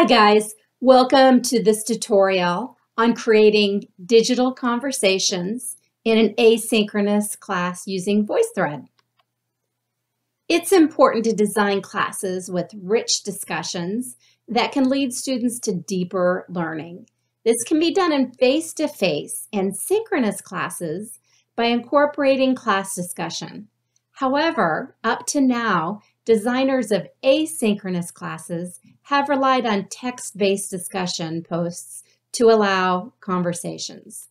Hi guys, welcome to this tutorial on creating digital conversations in an asynchronous class using VoiceThread. It's important to design classes with rich discussions that can lead students to deeper learning. This can be done in face-to-face -face and synchronous classes by incorporating class discussion. However, up to now, designers of asynchronous classes have relied on text-based discussion posts to allow conversations.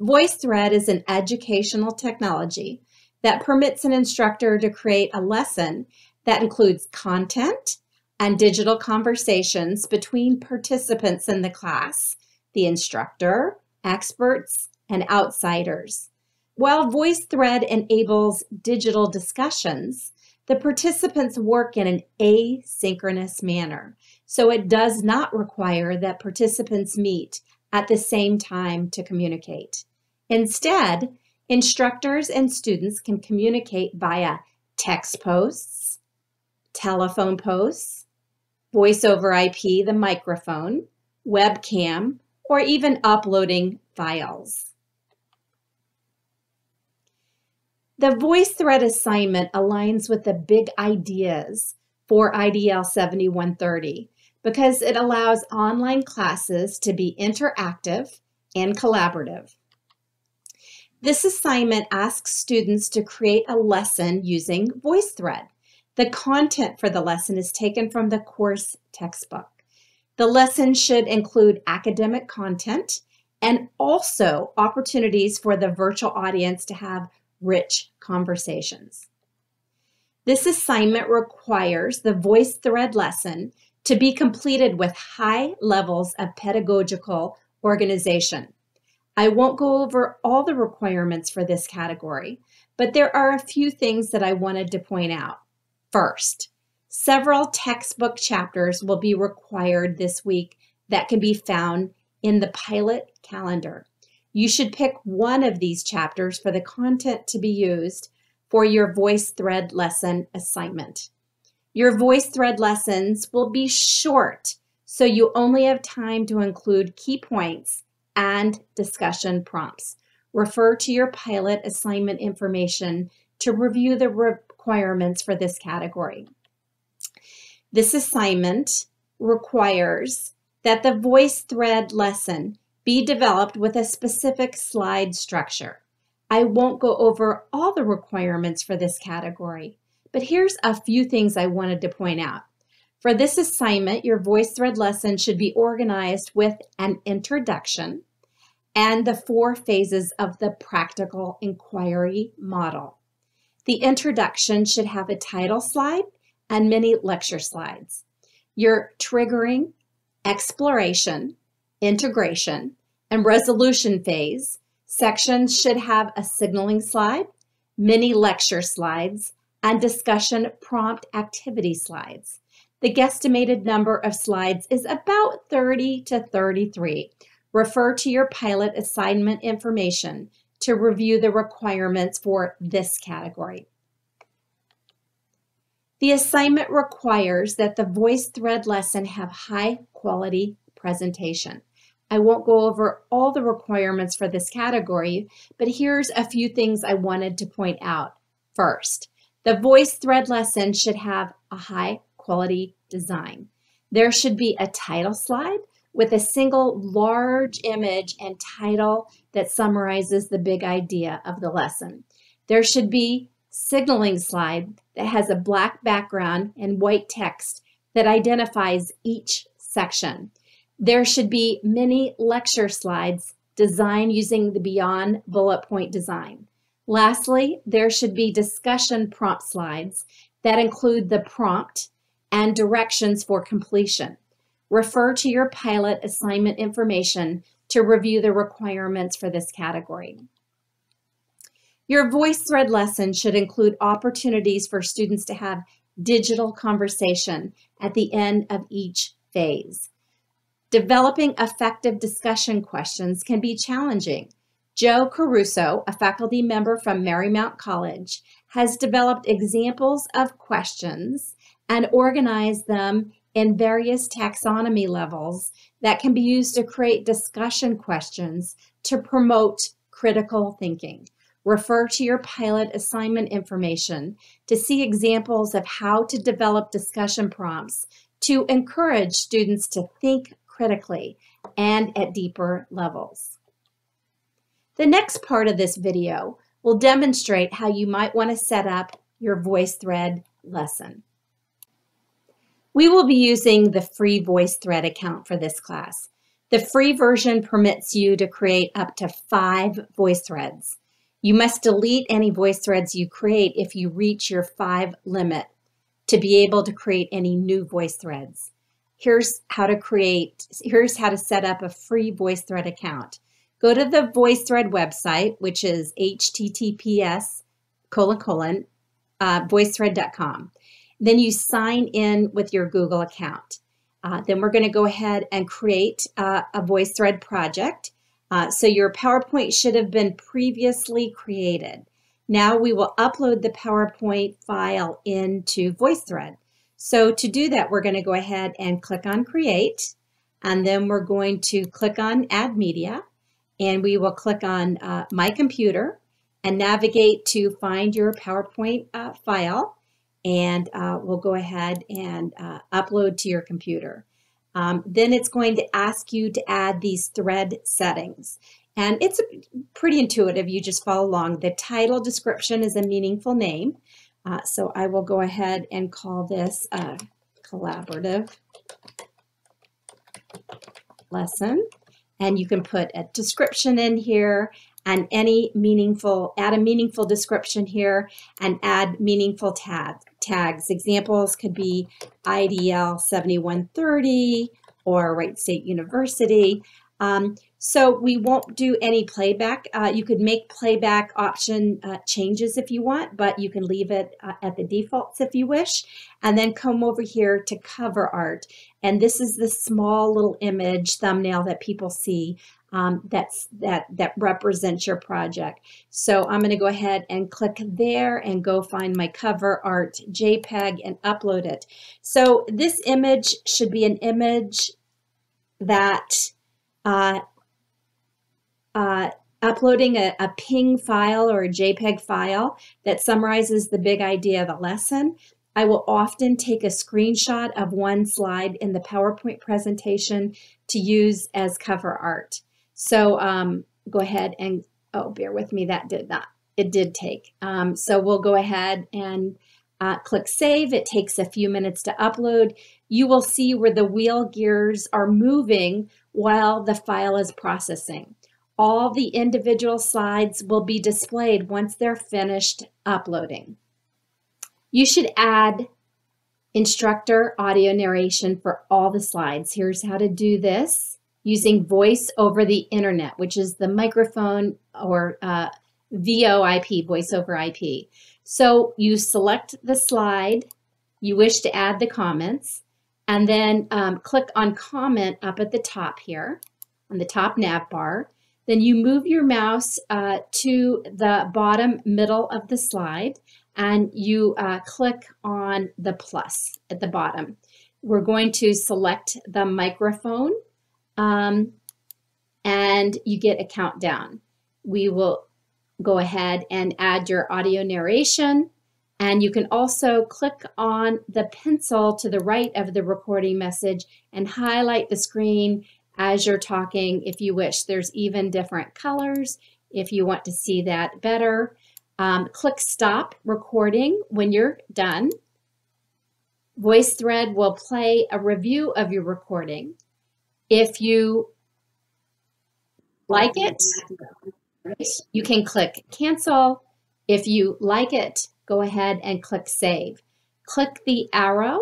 VoiceThread is an educational technology that permits an instructor to create a lesson that includes content and digital conversations between participants in the class, the instructor, experts, and outsiders. While VoiceThread enables digital discussions, the participants work in an asynchronous manner, so it does not require that participants meet at the same time to communicate. Instead, instructors and students can communicate via text posts, telephone posts, voice over IP, the microphone, webcam, or even uploading files. The VoiceThread assignment aligns with the big ideas for IDL 7130 because it allows online classes to be interactive and collaborative. This assignment asks students to create a lesson using VoiceThread. The content for the lesson is taken from the course textbook. The lesson should include academic content and also opportunities for the virtual audience to have rich conversations. This assignment requires the VoiceThread lesson to be completed with high levels of pedagogical organization. I won't go over all the requirements for this category, but there are a few things that I wanted to point out. First, several textbook chapters will be required this week that can be found in the pilot calendar. You should pick one of these chapters for the content to be used for your VoiceThread lesson assignment. Your VoiceThread lessons will be short, so you only have time to include key points and discussion prompts. Refer to your pilot assignment information to review the requirements for this category. This assignment requires that the VoiceThread lesson be developed with a specific slide structure. I won't go over all the requirements for this category, but here's a few things I wanted to point out. For this assignment, your VoiceThread lesson should be organized with an introduction and the four phases of the practical inquiry model. The introduction should have a title slide and many lecture slides. Your triggering, exploration, integration, and resolution phase, sections should have a signaling slide, mini lecture slides, and discussion prompt activity slides. The guesstimated number of slides is about 30 to 33. Refer to your pilot assignment information to review the requirements for this category. The assignment requires that the VoiceThread lesson have high quality presentation. I won't go over all the requirements for this category, but here's a few things I wanted to point out. First, the VoiceThread lesson should have a high quality design. There should be a title slide with a single large image and title that summarizes the big idea of the lesson. There should be signaling slide that has a black background and white text that identifies each section. There should be many lecture slides designed using the Beyond bullet point design. Lastly, there should be discussion prompt slides that include the prompt and directions for completion. Refer to your pilot assignment information to review the requirements for this category. Your VoiceThread lesson should include opportunities for students to have digital conversation at the end of each phase. Developing effective discussion questions can be challenging. Joe Caruso, a faculty member from Marymount College, has developed examples of questions and organized them in various taxonomy levels that can be used to create discussion questions to promote critical thinking. Refer to your pilot assignment information to see examples of how to develop discussion prompts to encourage students to think critically and at deeper levels. The next part of this video will demonstrate how you might want to set up your VoiceThread lesson. We will be using the free VoiceThread account for this class. The free version permits you to create up to five VoiceThreads. You must delete any VoiceThreads you create if you reach your five limit to be able to create any new voice threads. Here's how to create, here's how to set up a free VoiceThread account. Go to the VoiceThread website, which is https colon colon uh, voicethread.com. Then you sign in with your Google account. Uh, then we're going to go ahead and create uh, a VoiceThread project. Uh, so your PowerPoint should have been previously created. Now we will upload the PowerPoint file into VoiceThread. So to do that, we're going to go ahead and click on Create, and then we're going to click on Add Media, and we will click on uh, My Computer and navigate to find your PowerPoint uh, file and uh, we'll go ahead and uh, upload to your computer. Um, then it's going to ask you to add these thread settings. And it's pretty intuitive. You just follow along. The title description is a meaningful name. Uh, so I will go ahead and call this a collaborative lesson. And you can put a description in here and any meaningful, add a meaningful description here and add meaningful tag, tags. Examples could be IDL 7130 or Wright State University. Um, so we won't do any playback. Uh, you could make playback option uh, changes if you want, but you can leave it uh, at the defaults if you wish. And then come over here to cover art. And this is the small little image thumbnail that people see um, that's that that represents your project. So I'm going to go ahead and click there and go find my cover art JPEG and upload it. So this image should be an image that uh, uh, uploading a, a ping file or a JPEG file that summarizes the big idea of the lesson. I will often take a screenshot of one slide in the PowerPoint presentation to use as cover art. So um, go ahead and, oh, bear with me, that did not, it did take. Um, so we'll go ahead and uh, click save. It takes a few minutes to upload. You will see where the wheel gears are moving while the file is processing. All the individual slides will be displayed once they're finished uploading. You should add instructor audio narration for all the slides. Here's how to do this using voice over the internet, which is the microphone or uh, VoIP, voice over IP. So you select the slide you wish to add the comments, and then um, click on comment up at the top here on the top nav bar. Then you move your mouse uh, to the bottom middle of the slide and you uh, click on the plus at the bottom. We're going to select the microphone um, and you get a countdown. We will go ahead and add your audio narration. And you can also click on the pencil to the right of the recording message and highlight the screen as you're talking if you wish. There's even different colors if you want to see that better. Um, click stop recording when you're done. VoiceThread will play a review of your recording. If you like it, you can click cancel. If you like it, go ahead and click save. Click the arrow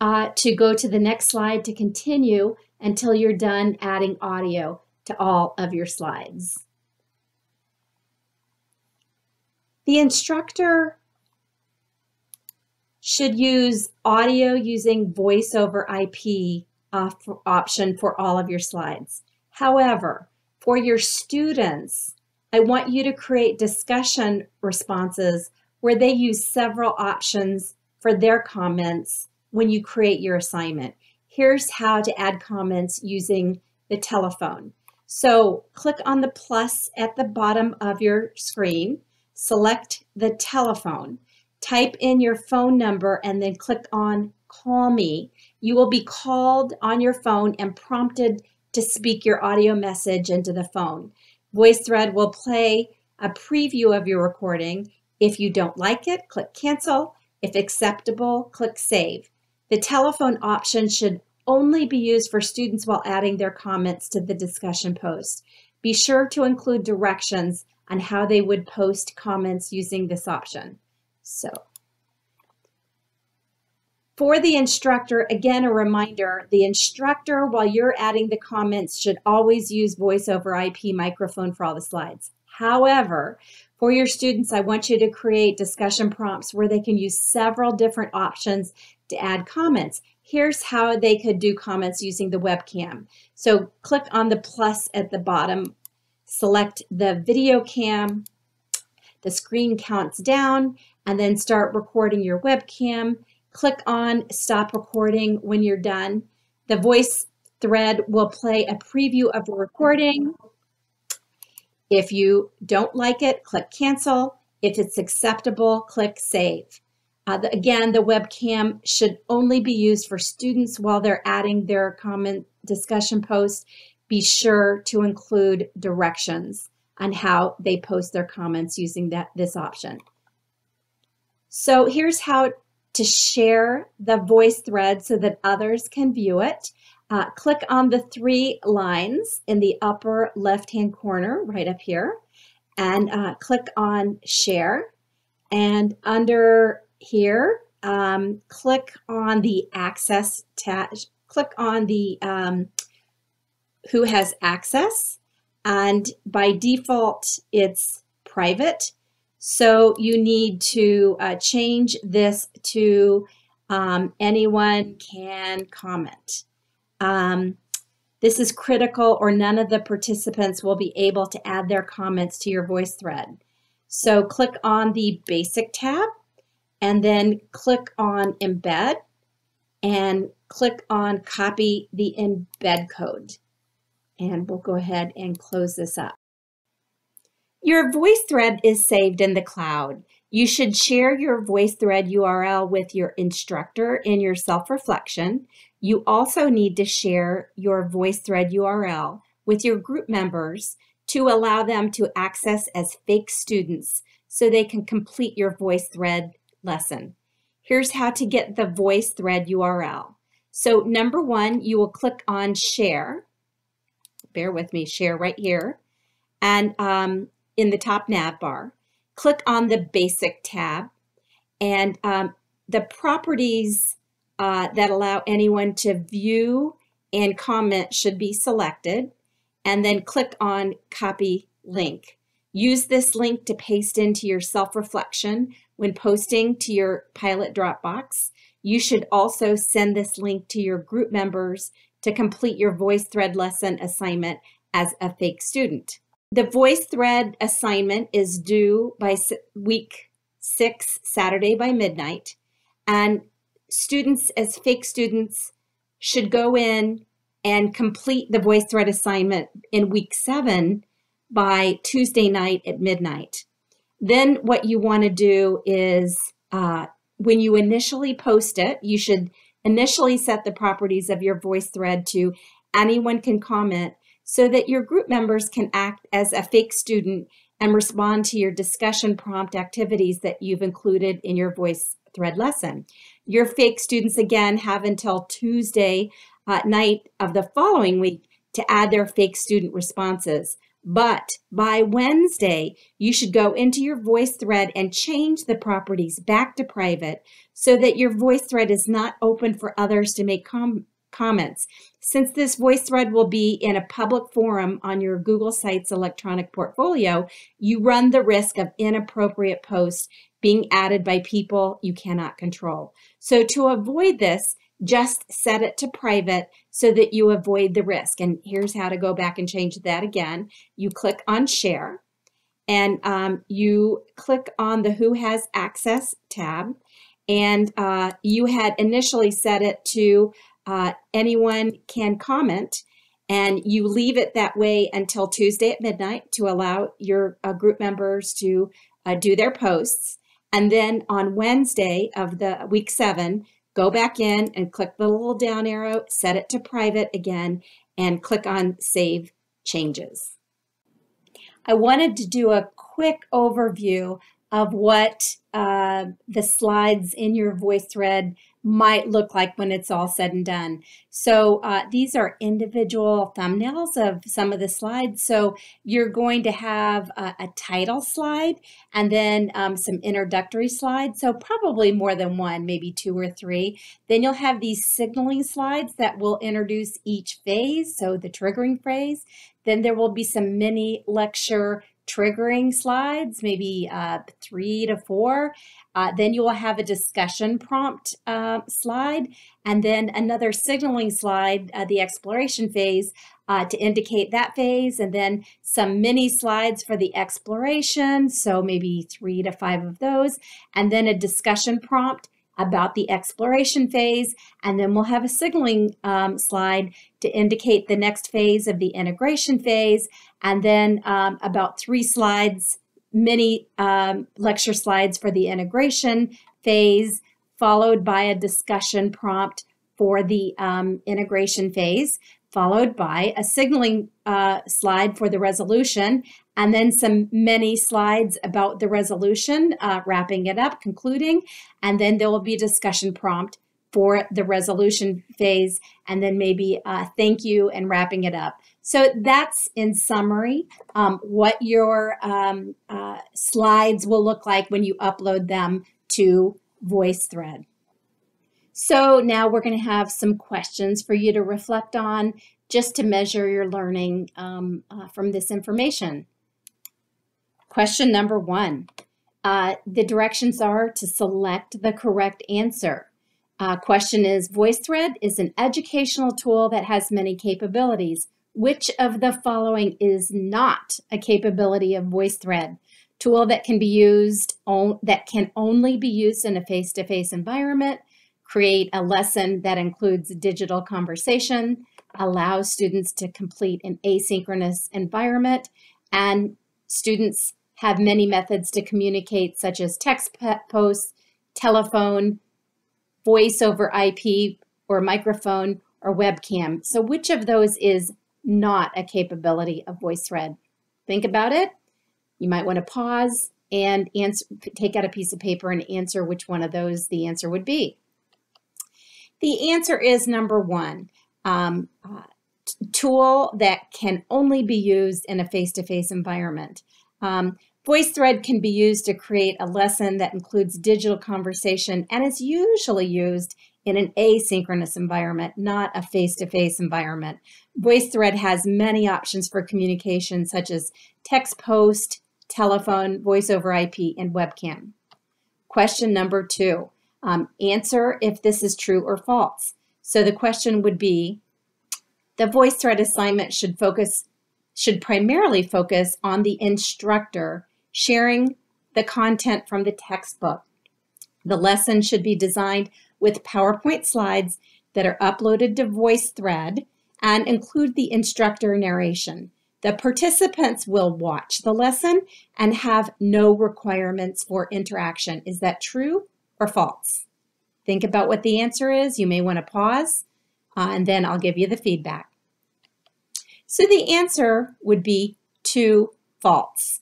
uh, to go to the next slide to continue until you're done adding audio to all of your slides. The instructor should use audio using voice over IP uh, for option for all of your slides. However, for your students, I want you to create discussion responses where they use several options for their comments when you create your assignment. Here's how to add comments using the telephone. So click on the plus at the bottom of your screen, select the telephone, type in your phone number, and then click on call me. You will be called on your phone and prompted to speak your audio message into the phone. VoiceThread will play a preview of your recording. If you don't like it, click cancel. If acceptable, click save. The telephone option should only be used for students while adding their comments to the discussion post. Be sure to include directions on how they would post comments using this option. So for the instructor, again, a reminder, the instructor, while you're adding the comments, should always use voice over IP microphone for all the slides. However, for your students, I want you to create discussion prompts where they can use several different options to add comments. Here's how they could do comments using the webcam. So click on the plus at the bottom, select the video cam, the screen counts down, and then start recording your webcam click on stop recording when you're done. The voice thread will play a preview of the recording. If you don't like it, click cancel. If it's acceptable, click save. Uh, the, again, the webcam should only be used for students while they're adding their comment discussion post. Be sure to include directions on how they post their comments using that this option. So here's how to share the voice thread so that others can view it. Uh, click on the three lines in the upper left-hand corner right up here and uh, click on share. And under here, um, click on the access tab, click on the um, who has access. And by default, it's private. So you need to uh, change this to um, anyone can comment. Um, this is critical or none of the participants will be able to add their comments to your voice thread. So click on the basic tab and then click on embed and click on copy the embed code. And we'll go ahead and close this up. Your VoiceThread is saved in the cloud. You should share your VoiceThread URL with your instructor in your self-reflection. You also need to share your VoiceThread URL with your group members to allow them to access as fake students so they can complete your VoiceThread lesson. Here's how to get the VoiceThread URL. So number one, you will click on share. Bear with me, share right here. And um, in the top nav bar. Click on the Basic tab, and um, the properties uh, that allow anyone to view and comment should be selected, and then click on Copy Link. Use this link to paste into your self-reflection when posting to your Pilot Dropbox. You should also send this link to your group members to complete your VoiceThread lesson assignment as a fake student. The VoiceThread assignment is due by week six, Saturday by midnight. And students, as fake students, should go in and complete the voice thread assignment in week seven by Tuesday night at midnight. Then what you want to do is uh, when you initially post it, you should initially set the properties of your voice thread to anyone can comment so that your group members can act as a fake student and respond to your discussion prompt activities that you've included in your voice thread lesson. Your fake students, again, have until Tuesday uh, night of the following week to add their fake student responses. But by Wednesday, you should go into your voice thread and change the properties back to private so that your voice thread is not open for others to make com comments. Since this voice thread will be in a public forum on your Google Sites electronic portfolio, you run the risk of inappropriate posts being added by people you cannot control. So to avoid this, just set it to private so that you avoid the risk. And here's how to go back and change that again. You click on share and um, you click on the who has access tab and uh, you had initially set it to uh, anyone can comment, and you leave it that way until Tuesday at midnight to allow your uh, group members to uh, do their posts. And then on Wednesday of the week seven, go back in and click the little down arrow, set it to private again, and click on Save Changes. I wanted to do a quick overview of what uh, the slides in your VoiceThread might look like when it's all said and done. So uh, these are individual thumbnails of some of the slides. So you're going to have a, a title slide and then um, some introductory slides. So probably more than one, maybe two or three. Then you'll have these signaling slides that will introduce each phase, so the triggering phase. Then there will be some mini lecture triggering slides, maybe uh, three to four. Uh, then you will have a discussion prompt uh, slide and then another signaling slide, uh, the exploration phase, uh, to indicate that phase, and then some mini slides for the exploration, so maybe three to five of those, and then a discussion prompt about the exploration phase, and then we'll have a signaling um, slide to indicate the next phase of the integration phase, and then um, about three slides, mini um, lecture slides for the integration phase, followed by a discussion prompt for the um, integration phase, followed by a signaling uh, slide for the resolution, and then some many slides about the resolution, uh, wrapping it up, concluding, and then there will be a discussion prompt for the resolution phase, and then maybe a thank you and wrapping it up. So that's in summary um, what your um, uh, slides will look like when you upload them to VoiceThread. So now we're going to have some questions for you to reflect on just to measure your learning um, uh, from this information. Question number one. Uh, the directions are to select the correct answer. Uh, question is, VoiceThread is an educational tool that has many capabilities. Which of the following is not a capability of VoiceThread? Tool that can be used, that can only be used in a face-to-face -face environment, create a lesson that includes digital conversation, allow students to complete an asynchronous environment, and students have many methods to communicate, such as text posts, telephone, voice over IP or microphone or webcam. So which of those is not a capability of VoiceThread? Think about it. You might want to pause and answer, take out a piece of paper and answer which one of those the answer would be. The answer is number one, um, uh, tool that can only be used in a face-to-face -face environment. Um, VoiceThread can be used to create a lesson that includes digital conversation and is usually used in an asynchronous environment, not a face-to-face -face environment. VoiceThread has many options for communication such as text post, telephone, voice over IP, and webcam. Question number two, um, answer if this is true or false. So the question would be, the VoiceThread assignment should focus, should primarily focus on the instructor sharing the content from the textbook. The lesson should be designed with PowerPoint slides that are uploaded to VoiceThread and include the instructor narration. The participants will watch the lesson and have no requirements for interaction. Is that true or false? Think about what the answer is. You may want to pause uh, and then I'll give you the feedback. So the answer would be two false.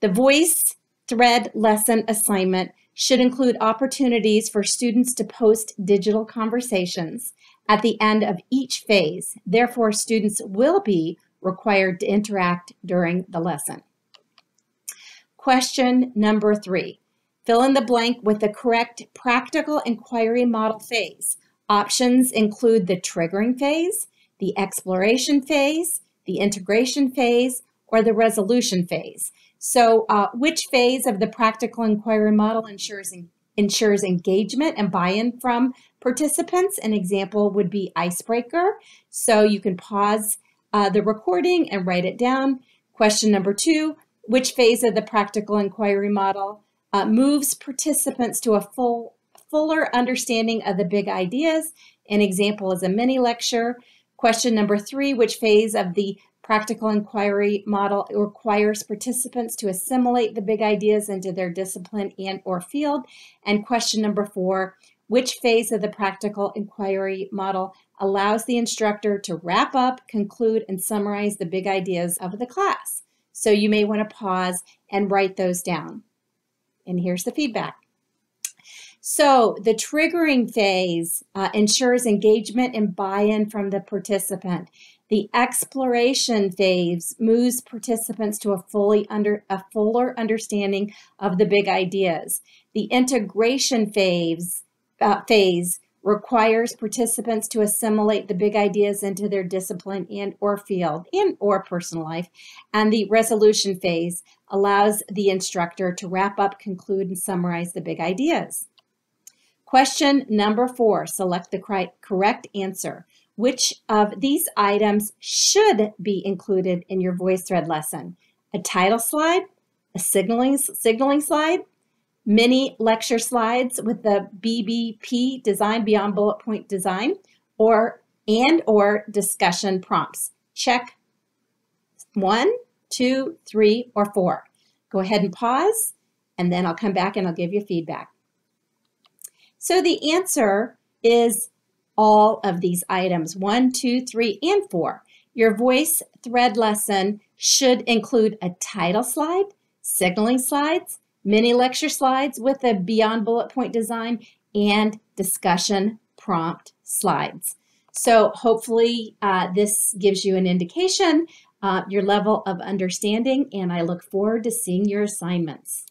The voice thread lesson assignment should include opportunities for students to post digital conversations at the end of each phase. Therefore, students will be required to interact during the lesson. Question number three. Fill in the blank with the correct practical inquiry model phase. Options include the triggering phase, the exploration phase, the integration phase, or the resolution phase. So uh, which phase of the practical inquiry model ensures, ensures engagement and buy-in from participants? An example would be icebreaker. So you can pause uh, the recording and write it down. Question number two, which phase of the practical inquiry model uh, moves participants to a full fuller understanding of the big ideas. An example is a mini lecture. Question number three, which phase of the practical inquiry model requires participants to assimilate the big ideas into their discipline and or field? And question number four, which phase of the practical inquiry model allows the instructor to wrap up, conclude, and summarize the big ideas of the class? So you may want to pause and write those down. And here's the feedback. So the triggering phase uh, ensures engagement and buy-in from the participant. The exploration phase moves participants to a fully under a fuller understanding of the big ideas. The integration phase uh, phase requires participants to assimilate the big ideas into their discipline and or field and or personal life. And the resolution phase allows the instructor to wrap up, conclude, and summarize the big ideas. Question number four, select the correct answer. Which of these items should be included in your VoiceThread lesson? A title slide, a signaling, signaling slide, mini lecture slides with the BBP design, Beyond Bullet Point Design, or and or discussion prompts. Check one, two, three, or four. Go ahead and pause, and then I'll come back and I'll give you feedback. So the answer is all of these items, one, two, three, and four. Your voice thread lesson should include a title slide, signaling slides, mini lecture slides with a beyond bullet point design, and discussion prompt slides. So hopefully uh, this gives you an indication, uh, your level of understanding, and I look forward to seeing your assignments.